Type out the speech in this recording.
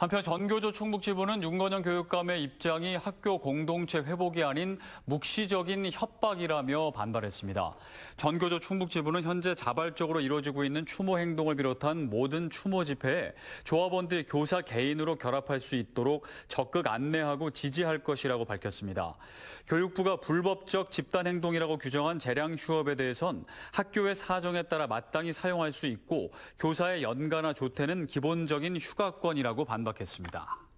한편 전교조 충북지부는 윤건영 교육감의 입장이 학교 공동체 회복이 아닌 묵시적인 협박이라며 반발했습니다. 전교조 충북지부는 현재 자발적으로 이루어지고 있는 추모 행동을 비롯한 모든 추모 집회에 조합원들이 교사 개인으로 결합할 수 있도록 적극 안내하고 지지할 것이라고 밝혔습니다. 교육부가 불법적 집단 행동이라고 규정한 재량 휴업에 대해선 학교의 사정에 따라 마땅히 사용할 수 있고 교사의 연가나 조퇴는 기본적인 휴가권이라고 반 박했습니다.